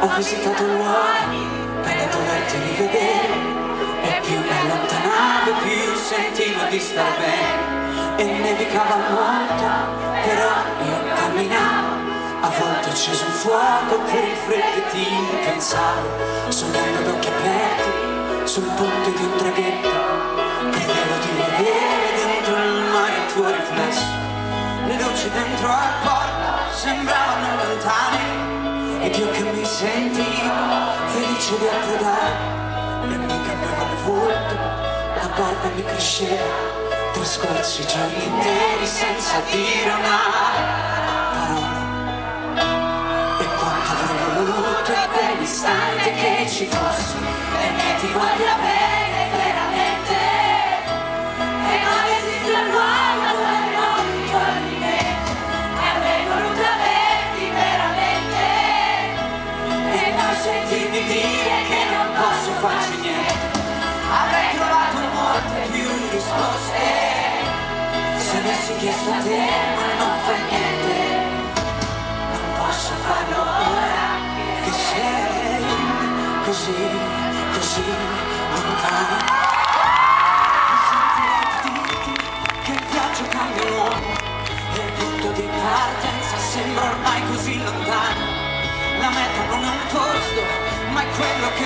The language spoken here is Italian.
Ho visitato luoghi per doverti rivedere E più mi allontanavo più sentivo di star bene. E nevicava molto però io camminavo. A volte acceso un fuoco per il freddo e ti pensavo Sognando ad occhi aperti sul ponte di un traghetto. Credevo di vedere dentro il mare il tuo riflesso. Le luci dentro al porto sembravano lontane. Ed io che felice di approdare E mi cambiava il volto, la barba mi cresceva Trascorsi giorni interi senza dire una quell'istante che ci fosse e che ti voglia se avessi chiesto a te ma non fai niente non posso farlo ora che sei così, così lontana. Mi sentirei dirti che il viaggio l'uomo e il punto di partenza sembra ormai così lontano. La meta non è un posto, ma è quello che